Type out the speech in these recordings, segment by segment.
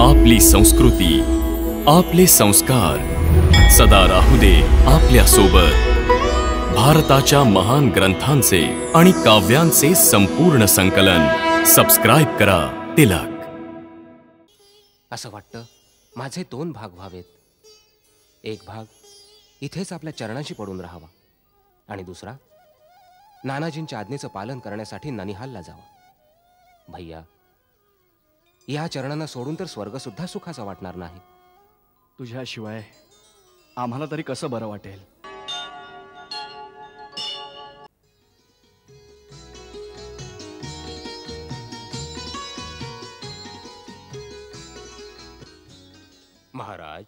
आपली संस्कृती आपले संस्कार. सदा राहू दे आपल्यासोबत. भारताच्या महान ग्रंथांचे आणि काव्यांचे संपूर्ण संकलन. सबस्क्राईब करा तिलक. असं वाटतं माझे दोन भाग व्हावेत. एक भाग इथेच आपल्या चरणाशी पडून राहावा आणि दुसरा नानाजींच्या आज्ञेचं पालन करण्यासाठी ननिहालला जावा. भैया या चरणांना सोडून तर स्वर्गसुद्धा सुखाचा वाटणार नाही. तुझ्याशिवाय आम्हाला तरी कसं बरं वाटेल? महाराज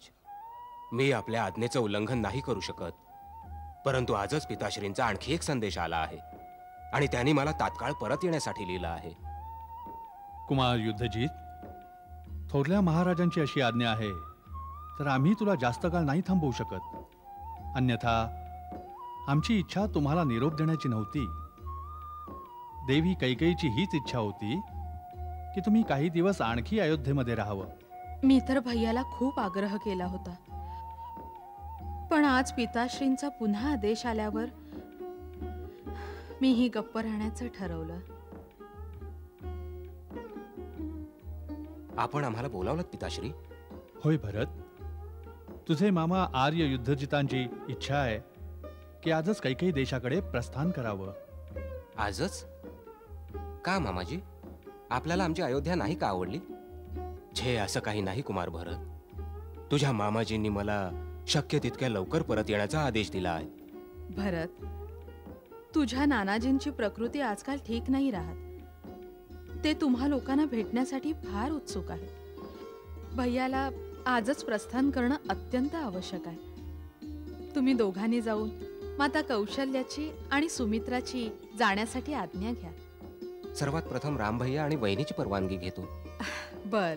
मी आपल्या आज्ञेचं उल्लंघन नाही करू शकत परंतु आजच पिताश्रींचा आणखी एक संदेश आला आहे आणि त्यांनी मला तात्काळ परत येण्यासाठी लिहिलं आहे. कुमार युद्धजीत थोरल्या महाराजांची अशी आज्ञा आहे तर आम्ही तुला जास्त काळ नाही थांबवू शकत. अन्यथा आमची इच्छा तुम्हाला निरोप देण्याची नव्हती. देवी कैकेयीची हीच इच्छा होती की तुम्ही काही दिवस आणखी अयोध्येमध्ये राहावं. मी तर भैयाला खूप आग्रह केला होता. पण आज पिताश्रींचा पुन्हा आदेश आल्यावर मी ही गप्प राहण्याचं ठरवलं. आपण आम्हाला बोलावलं पिताश्री? होय भरत. तुझे मामा आर्य युद्धजितांची इच्छा आहे की आजच कैकेयी देशाकडे प्रस्थान करावं. आजच? का मामाजी? आपल्याला आमची अयोध्या नाही का आवडली? छे असं काही नाही कुमार भरत. तुझ्या मामाजींनी मला शक्य तितक्या लवकर परत येण्याचा आदेश दिला आहे. भरत तुझ्या नानाजींची प्रकृती आजकाल ठीक नाही राहत. ते तुम्हा लोकांना भेटण्यासाठी फार उत्सुक आहेत भैयाला आजच प्रस्थान करणं अत्यंत आवश्यक आहे. तुम्ही दोघांनी जाऊन माता कौशल्याची आणि सुमित्राची जाण्यासाठी आज्ञा घ्या. सर्वात प्रथम रामभैया आणि वहिनीची परवानगी घेतो. बर.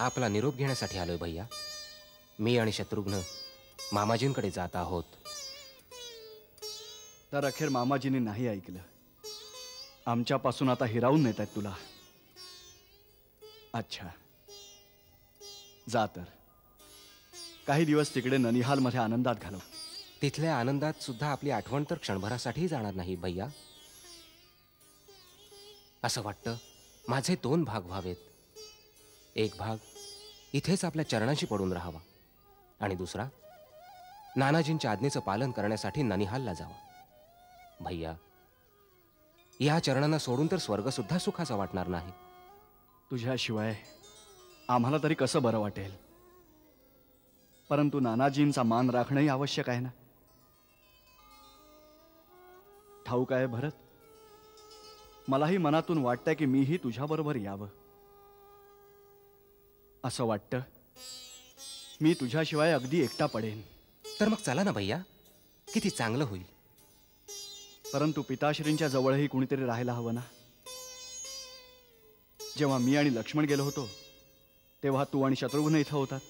आपला निरोप घेण्यासाठी आलोय भैया. मी आणि शत्रुघ्न मामाजींकडे जात आहोत. तर अखेर मामाजींनी नाही ऐकलं. आमच्यापासून आता हिरावून नेत आहेत तुला. अच्छा. जा तर. काही दिवस तिकडे ननिहालमध्ये आनंदात घालव. तिथल्या आनंदात सुद्धा आपली आठवण तर क्षणभरासाठी जाणार नाही भैया. असं वाटतं माझे दोन भाग व्हावेत. एक भाग इथेच आपल्या चरणाशी पडून राहावा. आणि दुसरा नानाजींच्या आज्ञेचं पालन करण्यासाठी ननिहालला जावा. भैया या चरणांना सोडून तर स्वर्गसुद्धा सुखाचा वाटणार नाही. तुझ्याशिवाय आम्हाला तरी कसं बरं वाटेल? परंतु नानाजींचा मान राखणंही आवश्यक आहे ना? ठाऊक आहे भरत. मलाही मनातून वाटतंय की मीही तुझ्याबरोबर यावं. असं वाटतं. मी तुझ्याशिवाय अगदी एकटा पडेन. तर मग चला ना भैया. किती चांगलं होईल. परंतु पिताश्रींच्या जवळही कुणीतरी राहायला हवं ना? जेव्हा मी आणि लक्ष्मण गेलो होतो तेव्हा तू आणि शत्रुघ्न इथं होतात.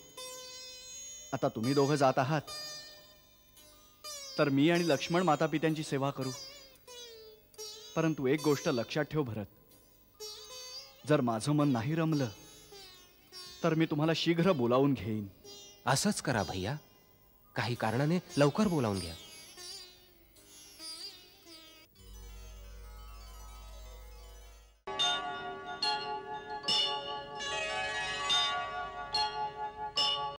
आता तुम्ही दोघं जात आहात. तर मी आणि लक्ष्मण माता पित्यांची सेवा करू. परंतु एक गोष्ट लक्षात ठेव भरत. जर माझं मन नाही रमलं तर मी तुम्हाला शीघ्र बोलावून घेईन. असंच करा भैया. काही कारणाने लवकर बोलावून घ्या.